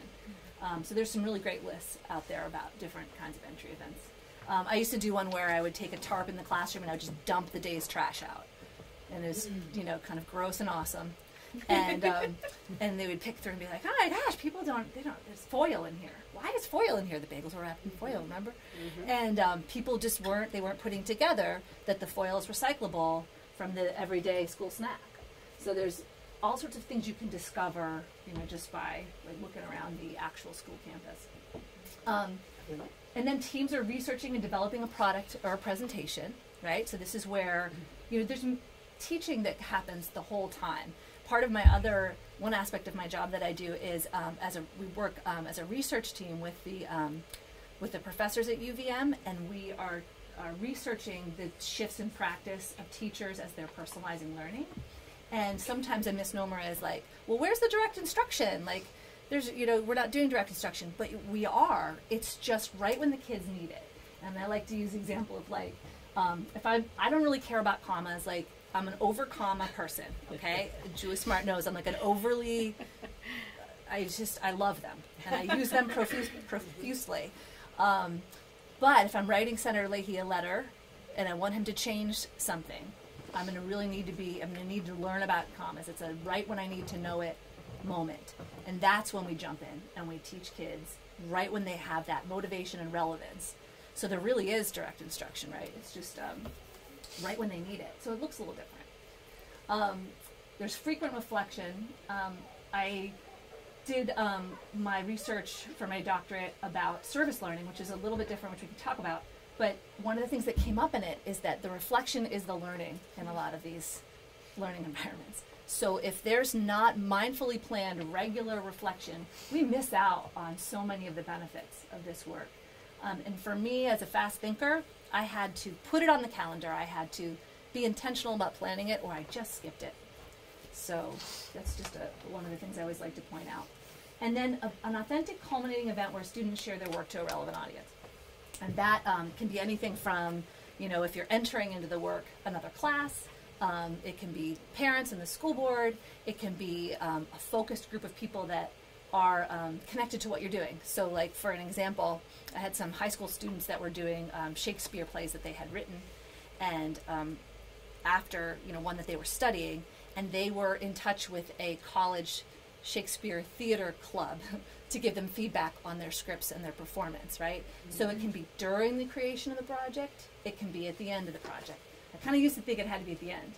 Um, so there's some really great lists out there about different kinds of entry events. Um, I used to do one where I would take a tarp in the classroom and I would just dump the day's trash out, and it was you know kind of gross and awesome. and um, <laughs> and they would pick through and be like, "Oh my gosh, people don't they don't there's foil in here. Why is foil in here? The bagels were wrapped in foil, remember?" And um, people just weren't they weren't putting together that the foil is recyclable from the everyday school snack. So there's all sorts of things you can discover, you know, just by like looking around the actual school campus. Um, and then teams are researching and developing a product or a presentation, right? So this is where, you know, there's teaching that happens the whole time. Part of my other one aspect of my job that I do is um, as a we work um, as a research team with the um, with the professors at UVM, and we are are researching the shifts in practice of teachers as they're personalizing learning. And sometimes a misnomer is like, well, where's the direct instruction? Like, there's, you know, we're not doing direct instruction, but we are. It's just right when the kids need it. And I like to use the example of like, um, if I'm, I don't really care about commas, like, I'm an over comma person, okay? <laughs> Julie Smart knows I'm like an overly, I just, I love them. And I use them profuse, profusely. Um, but if I'm writing Senator Leahy a letter and I want him to change something, I'm going to really need to be, I'm going to need to learn about commas. It's a right when I need to know it moment. And that's when we jump in and we teach kids right when they have that motivation and relevance. So there really is direct instruction, right? It's just um, right when they need it. So it looks a little different. Um, there's frequent reflection. Um, I did um, my research for my doctorate about service learning, which is a little bit different, which we can talk about. But one of the things that came up in it is that the reflection is the learning in a lot of these learning environments. So if there's not mindfully planned regular reflection, we miss out on so many of the benefits of this work. Um, and for me, as a fast thinker, I had to put it on the calendar. I had to be intentional about planning it, or I just skipped it. So that's just a, one of the things I always like to point out. And then a, an authentic culminating event where students share their work to a relevant audience. And that um, can be anything from, you know, if you're entering into the work another class, um, it can be parents and the school board, it can be um, a focused group of people that are um, connected to what you're doing. So, like for an example, I had some high school students that were doing um, Shakespeare plays that they had written, and um, after you know one that they were studying, and they were in touch with a college Shakespeare theater club <laughs> to give them feedback on their scripts and their performance, right? So it can be during the creation of the project, it can be at the end of the project. I kind of used to think it had to be at the end,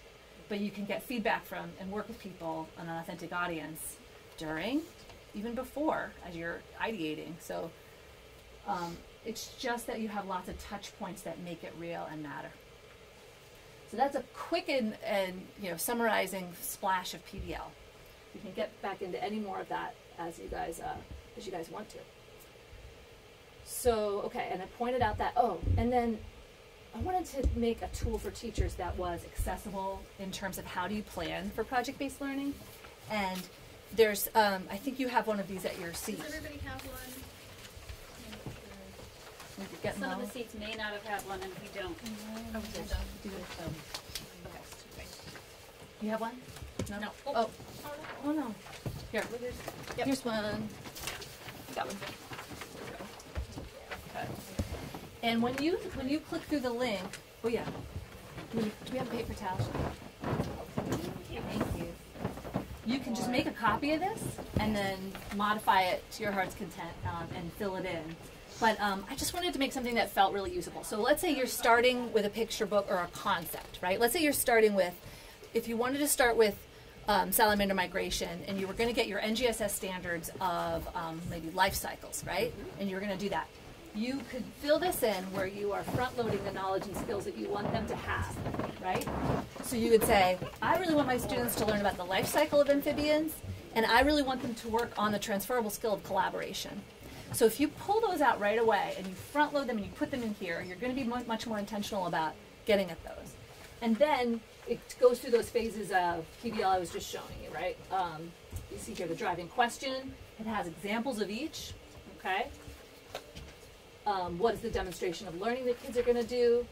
but you can get feedback from and work with people, on an authentic audience, during, even before, as you're ideating. So um, it's just that you have lots of touch points that make it real and matter. So that's a quick and, and you know summarizing splash of PBL. We can get back into any more of that as you guys uh, as you guys want to. So okay, and I pointed out that oh, and then I wanted to make a tool for teachers that was accessible in terms of how do you plan for project-based learning, and there's um, I think you have one of these at your seat. Does everybody have one? You're getting Some of the seats may not have had one, and we don't. You have one? No. No. Oh. Oh no. Here. Here's one. One. And when you when you click through the link, oh yeah. Do we, have paper towel? Thank you. You can just make a copy of this and then modify it to your heart's content um, and fill it in. But um, I just wanted to make something that felt really usable. So let's say you're starting with a picture book or a concept, right? Let's say you're starting with, if you wanted to start with um, salamander migration and you were going to get your NGSS standards of um, maybe life cycles, right? And you were going to do that. You could fill this in where you are front loading the knowledge and skills that you want them to have, right? So you would say, I really want my students to learn about the life cycle of amphibians, and I really want them to work on the transferable skill of collaboration. So if you pull those out right away and you front load them and you put them in here, you're going to be much more intentional about getting at those. And then it goes through those phases of PBL I was just showing you, right? Um, you see here the driving question. It has examples of each. Okay. Um, what is the demonstration of learning that kids are going to do?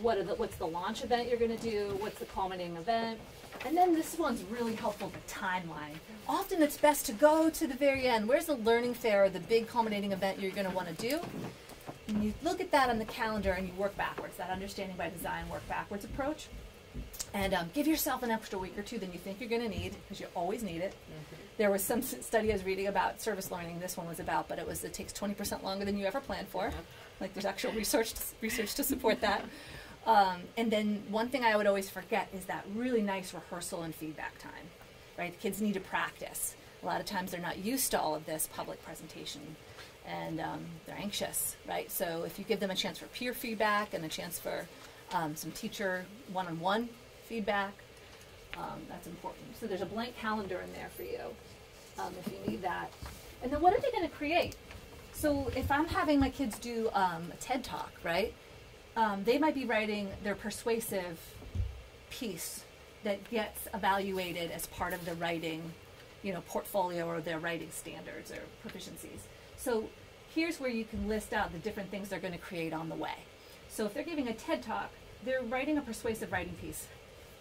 What are the, what's the launch event you're going to do? What's the culminating event? And then this one's really helpful, the timeline. Often it's best to go to the very end. Where's the learning fair or the big culminating event you're going to want to do? And you look at that on the calendar and you work backwards, that understanding by design, work backwards approach. And um, give yourself an extra week or two than you think you're going to need, because you always need it. There was some study I was reading about service learning. This one was about, but it was it takes 20% longer than you ever planned for. Like there's actual research to, research to support that. <laughs> Um, and then one thing I would always forget is that really nice rehearsal and feedback time. Right, the kids need to practice. A lot of times they're not used to all of this public presentation, and um, they're anxious. Right, so if you give them a chance for peer feedback and a chance for um, some teacher one-on-one feedback, um, that's important. So there's a blank calendar in there for you um, if you need that. And then what are they going to create? So if I'm having my kids do um, a TED talk, right? Um, they might be writing their persuasive piece that gets evaluated as part of the writing, you know, portfolio or their writing standards or proficiencies. So here's where you can list out the different things they're going to create on the way. So if they're giving a TED talk, they're writing a persuasive writing piece.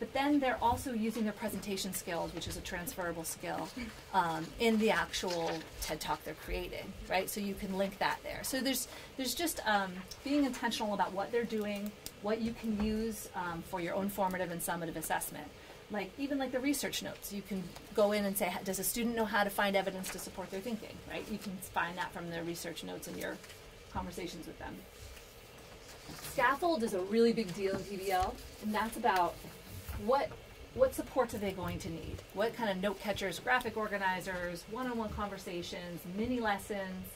But then they're also using their presentation skills, which is a transferable skill, um, in the actual TED talk they're creating, right? So you can link that there. So there's there's just um, being intentional about what they're doing, what you can use um, for your own formative and summative assessment. Like even like the research notes, you can go in and say, does a student know how to find evidence to support their thinking, right? You can find that from the research notes and your conversations with them. Scaffold is a really big deal in PBL, and that's about what what supports are they going to need? What kind of note catchers, graphic organizers, one-on-one conversations, mini lessons?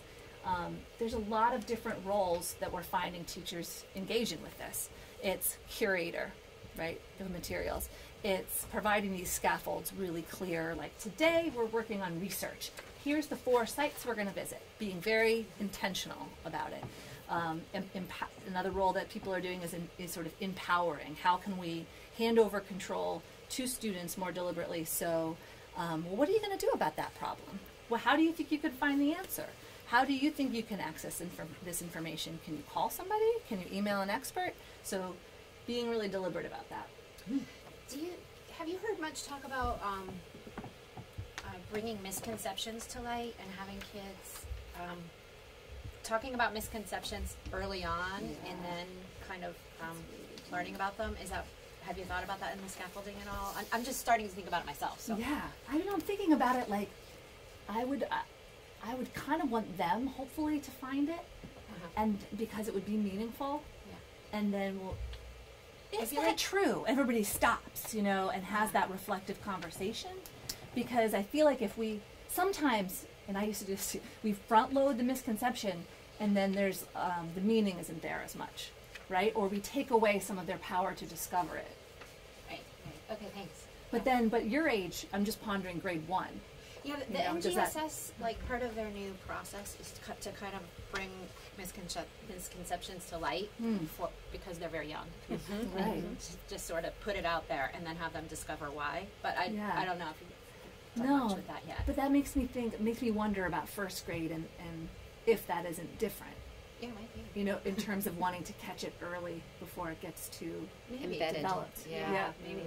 Um, there's a lot of different roles that we're finding teachers engaging with this. It's curator, right, of materials. It's providing these scaffolds really clear. Like today, we're working on research. Here's the four sites we're going to visit. Being very intentional about it. Um, em- empo- another role that people are doing is, in, is sort of empowering. How can we hand over control to students more deliberately? So, um, well, what are you going to do about that problem? Well, how do you think you could find the answer? How do you think you can access inform- this information? Can you call somebody? Can you email an expert? So, being really deliberate about that. Do you have you heard much talk about um, uh, bringing misconceptions to light and having kids um, talking about misconceptions early on and then kind of um, learning about them? Is that have you thought about that in the scaffolding at all? I'm, I'm just starting to think about it myself. So Yeah, I mean, I'm thinking about it like I would, I, I would kind of want them, hopefully, to find it, Uh-huh. and because it would be meaningful, Yeah. and then we'll. Is that like- true? Everybody stops, you know, and has that reflective conversation, because I feel like if we sometimes, and I used to do this, we front load the misconception, and then there's um, the meaning isn't there as much, right? Or we take away some of their power to discover it. right, right. Okay, thanks. But then, but your age, I'm just pondering grade one. Yeah, the, You the know, does that- like part of their new process is to, to kind of bring misconcep- misconceptions to light Hmm. for, because they're very young. <laughs> Right. Just, just sort of put it out there and then have them discover why. But I, Yeah. I don't know if you've done No, much with that yet. But that makes me think, makes me wonder about first grade and, and if that isn't different, yeah, might be. you know, in terms of wanting to catch it early before it gets too Maybe. Embedded. developed. Yeah. Yeah. Maybe.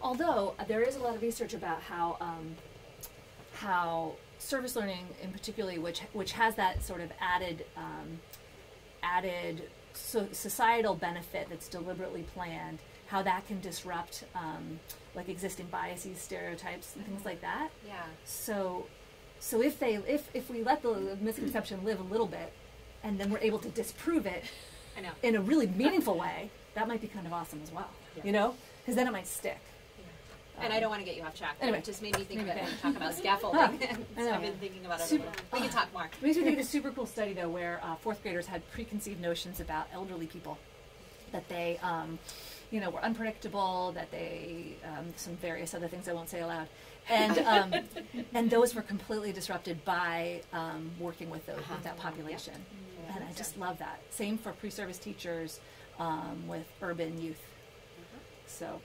Although uh, there is a lot of research about how um, how service learning, in particularly, which which has that sort of added um, added so societal benefit that's deliberately planned, how that can disrupt um, like existing biases, stereotypes, and things like that. Yeah. So, so if they if if we let the misconception live a little bit, and then we're able to disprove it I know. in a really meaningful way, that might be kind of awesome as well. You know, because then it might stick. And I don't want to get you off track. Anyway. it just made me think about it Okay. when you talk about <laughs> scaffolding. <laughs> Know. I've been thinking about it a Super- We can talk more. <laughs> We used to do this super cool study though, where uh, fourth graders had preconceived notions about elderly people, that they, um, you know, were unpredictable, that they, um, some various other things I won't say aloud, and um, and those were completely disrupted by um, working with those with that population, and I just love that. Same for pre-service teachers um, with urban youth. So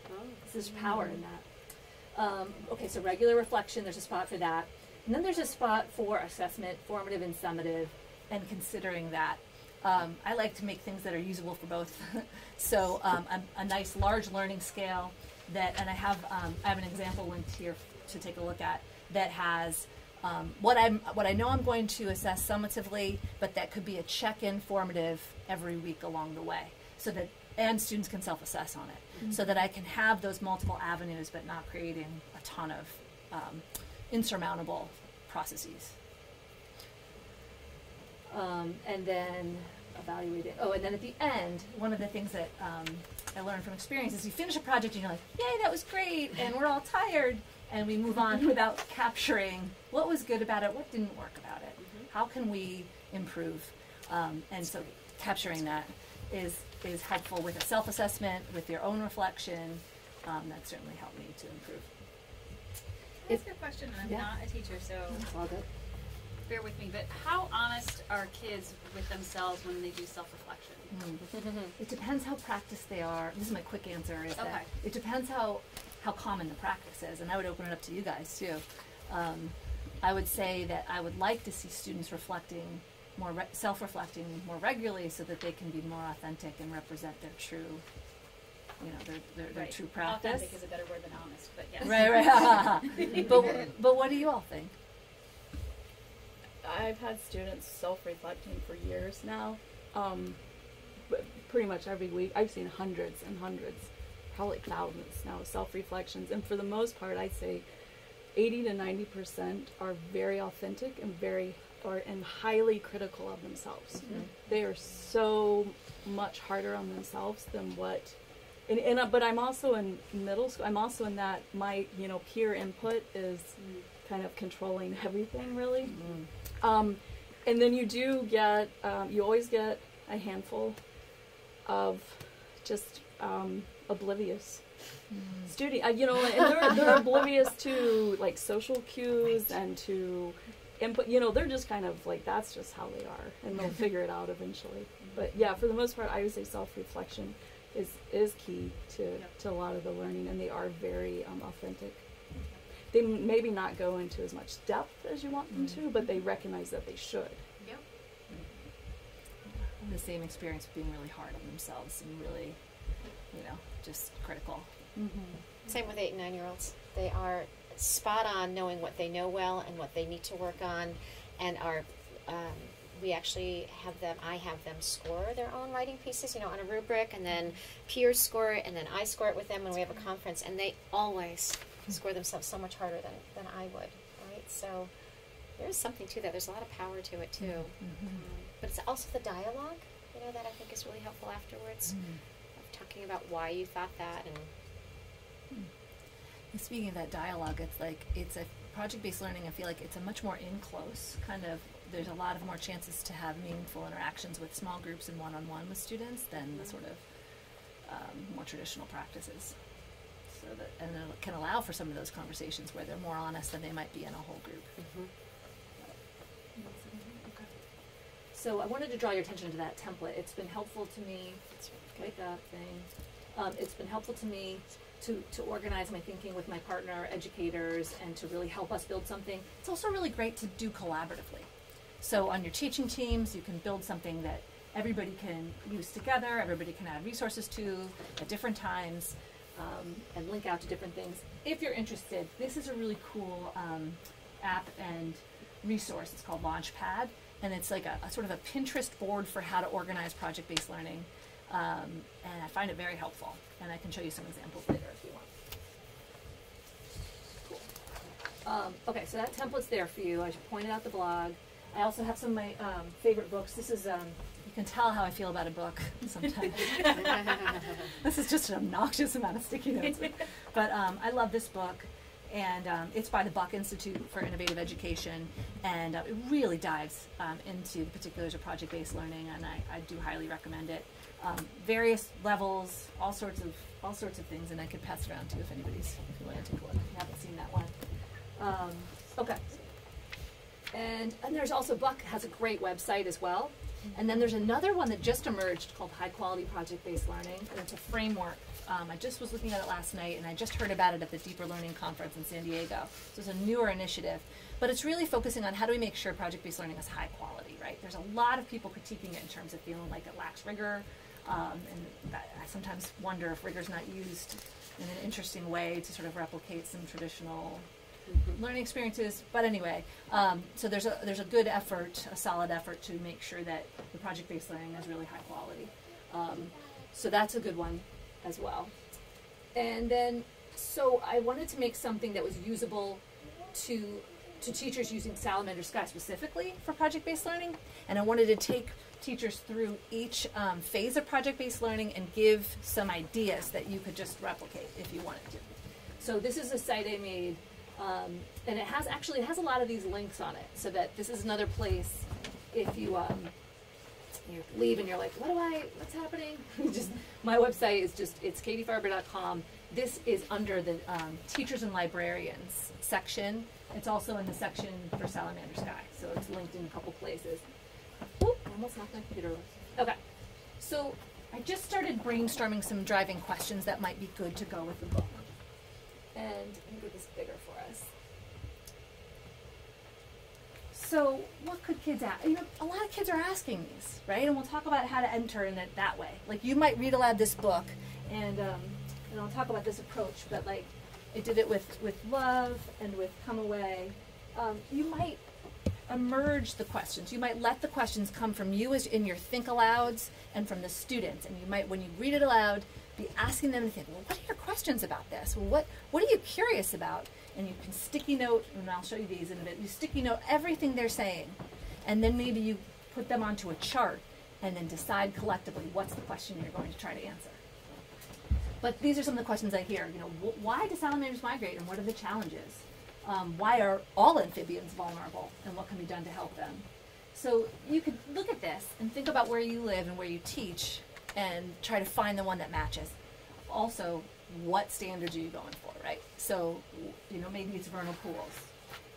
there's power in that. Um, okay, so regular reflection, there's a spot for that. And then there's a spot for assessment, formative and summative, and considering that. Um, I like to make things that are usable for both. <laughs> so um, a, a nice large learning scale that, and I have um, I have an example linked here to take a look at that has um, what I'm what I know I'm going to assess summatively, but that could be a check-in formative every week along the way, so that and students can self-assess on it, so that I can have those multiple avenues, but not creating a ton of um, insurmountable processes. Um, and then evaluate it. Oh, and then at the end, one of the things that um, I learned from experience is you finish a project and you're like, yay, that was great, and we're all tired, and we move on without capturing what was good about it, what didn't work about it, how can we improve, um, and so capturing that is is helpful with a self-assessment, with your own reflection. Um, that certainly helped me to improve. Can I ask a question? I'm Yeah. not a teacher, so all good. bear with me. But how honest are kids with themselves when they do self-reflection? It depends how practiced they are. This is my quick answer. Is Okay. that it depends how how common the practice is, and I would open it up to you guys too. Um, I would say that I would like to see students reflecting more, re- self-reflecting more regularly, so that they can be more authentic and represent their true, you know, their their, their Right. true practice. Authentic is a better word than honest, but yes. Right, right. <laughs> but but what do you all think? I've had students self-reflecting for years now. Um, but pretty much every week, I've seen hundreds and hundreds, probably thousands now, self-reflections. And for the most part, I'd say 80 to 90 percent are very authentic and very or and highly critical of themselves. They are so much harder on themselves than what. And, and uh, but I'm also in middle school. I'm also in that my you know peer input is kind of controlling everything really. Um, and then you do get, um, you always get a handful of just um, oblivious student. Uh, you know, and they're, they're <laughs> oblivious to like social cues and to and but you know they're just kind of like that's just how they are, and they'll <laughs> figure it out eventually. But yeah, for the most part, I would say self-reflection is is key to to a lot of the learning, and they are very um, authentic. They m- maybe not go into as much depth as you want them to, but they recognize that they should. the same experience of being really hard on themselves and really, you know, just critical. Same with eight and nine year olds. They are spot on knowing what they know well and what they need to work on, and are. Um, we actually have them. I have them score their own writing pieces, you know, on a rubric, and then peers score it, and then I score it with them when we have a conference, and they always score themselves so much harder than than I would. Right, so there is something to that. There's a lot of power to it too. Um, but it's also the dialogue, you know, that I think is really helpful afterwards. Of about why you thought that and speaking of that dialogue, it's like it's a project-based learning. I feel like it's a much more in close kind of. There's a lot of more chances to have meaningful interactions with small groups and one-on-one with students than the sort of um, more traditional practices. So that and it can allow for some of those conversations where they're more honest than they might be in a whole group. So I wanted to draw your attention to that template. It's been helpful to me. Wake up thing. Um, it's been helpful to me to, to organize my thinking with my partner educators and to really help us build something. It's also really great to do collaboratively. So on your teaching teams, you can build something that everybody can use together, everybody can add resources to at different times. um, and link out to different things. If you're interested, this is a really cool um, app and resource. It's called Launchpad, and it's like a, a sort of a Pinterest board for how to organize project-based learning. Um, and I find it very helpful, and I can show you some examples later if you want. Um, okay, so that template's there for you. I pointed out the blog. I also have some of my um, favorite books. This is um, You can tell how I feel about a book <laughs> sometimes. <laughs> this is just an obnoxious amount of sticky notes, <laughs> but um, I love this book. And um, it's by the Buck Institute for Innovative Education, and uh, it really dives um, into the particulars of project-based learning, and I, I do highly recommend it. Um, various levels, all sorts of all sorts of things, and I could pass it around too if anybody's if you want to take a look. if you haven't seen that one. Um, okay. And and there's also Buck has a great website as well. And then there's another one that just emerged called High Quality Project Based Learning, and it's a framework. Um, I just was looking at it last night, and I just heard about it at the Deeper Learning Conference in San Diego. So it's a newer initiative, but it's really focusing on how do we make sure project-based learning is high quality, right? There's a lot of people critiquing it in terms of feeling like it lacks rigor, um, and that, I sometimes wonder if rigor's not used in an interesting way to sort of replicate some traditional learning experiences. But anyway, um, so there's a there's a good effort, a solid effort to make sure that the project-based learning is really high quality. Um, so that's a good one as well. And then, so I wanted to make something that was usable to to teachers using Salamander Sky specifically. for project-based learning, and I wanted to take teachers through each um, phase of project-based learning and give some ideas that you could just replicate if you wanted to. So this is a site I made, um, and it has actually it has a lot of these links on it. So that this is another place if you um, you leave and you're like, what do I? What's happening? <laughs> just my website is just it's katyfarber.com. This is under the um, Teachers and librarians section. It's also in the section for Salamander Sky. so it's linked in a couple places. Whoop, I almost knocked my computer. Okay, so I just started brainstorming some driving questions that might be good to go with the book. and let me get this bigger for us. So, what could kids ask? You know, a lot of kids are asking these, right? And we'll talk about how to enter in it that way. Like, you might read aloud this book, and um, and I'll talk about this approach. But like, I did it with with love and with come away. Um, you might emerge the questions. You might let the questions come from you as in your think alouds and from the students. And you might, when you read it aloud, be asking them to think, well, what are your questions about this? Well, what what are you curious about? And you can sticky note, and I'll show you these in a bit. You sticky note everything they're saying, and then maybe you put them onto a chart, and then decide collectively what's the question you're going to try to answer. But these are some of the questions I hear. You know, wh- why do salamanders migrate, and what are the challenges? Um, why are all amphibians vulnerable, and what can be done to help them? So you could look at this and think about where you live and where you teach, and try to find the one that matches. Also, what standards are you going for, right? So, you know, maybe it's vernal pools.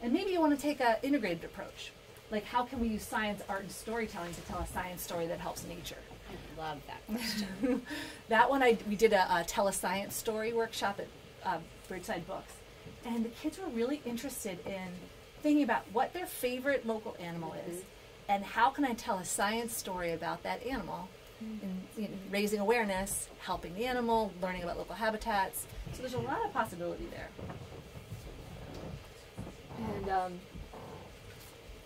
And maybe you want to take an integrated approach. Like, how can we use science, art, and storytelling to tell a science story that helps nature? I love that question. <laughs> that one, I we did a, a tell a science story workshop at uh, Bridgeside Books, and the kids were really interested in thinking about what their favorite local animal is, and how can I tell a science story about that animal, know, raising awareness, helping the animal, learning about local habitats. So there's a lot of possibility there. And um,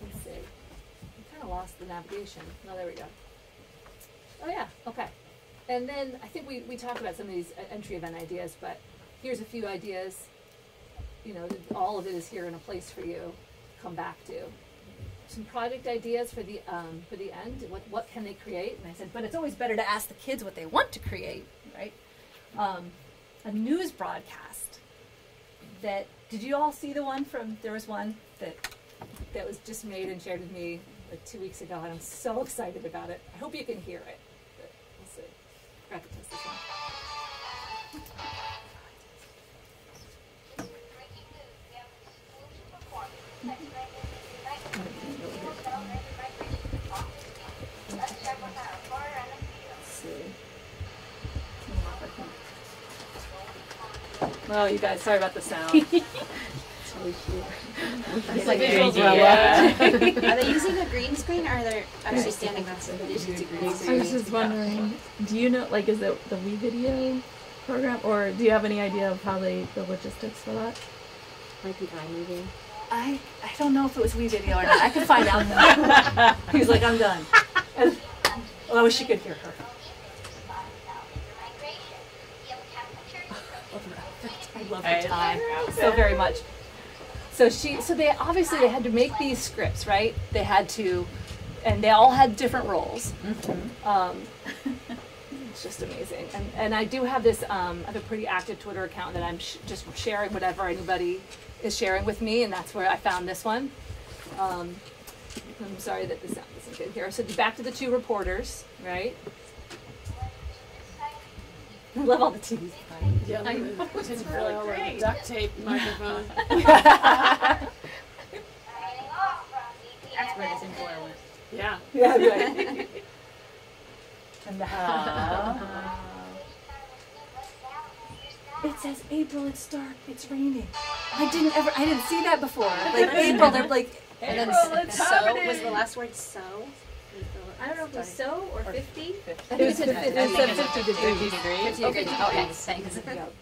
let's see, I kind of lost the navigation. No, there we go. Oh yeah, okay. And then I think we, we talked about some of these uh, entry event ideas, but here's a few ideas. You know, all of it is here in a place for you. to Come back to some project ideas for the um, for the end. What what can they create? And I said, but it's always better to ask the kids what they want to create, right? Um, a news broadcast. That did you all see the one from? There was one that that was just made and shared with me like two weeks ago, and I'm so <laughs> excited about it. I hope you can hear it. But we'll see. Forgot to test this one. Oh, you guys, sorry about the sound. <laughs> it's really cute. Like visuals yeah. Are they using a green screen or are they actually standing next to the green I was just wondering, do you know, like, is it the WeVideo program, or do you have any idea of how they, the logistics for that? Like an iMovie. I I don't know if it was WeVideo or not. I could find out though. <laughs> he was like, I'm done. <laughs> And, well, I wish you could hear her. Love her Right. tie so very much. So she, so they obviously they had to make these scripts, right? They had to, and they all had different roles. Um, it's just amazing, and and I do have this. Um, I have a pretty active Twitter account that I'm sh- just sharing whatever anybody is sharing with me, and that's where I found this one. Um, I'm sorry that the sound isn't good here. So back to the two reporters, right? I <laughs> love all the TVs. Yeah, I- it's really all over duct tape microphone. <laughs> <laughs> That's where this info went. Yeah. Yeah, right. and the, It says April. It's dark. It's raining. I didn't ever. I didn't see that before. Like April, they're like. And then it's so happening. was the last word so? I don't know if it was so or 50? 50. <laughs> It was 50, it was 50 degrees. 50 degrees. 50 degrees. Okay, thanks. Yep.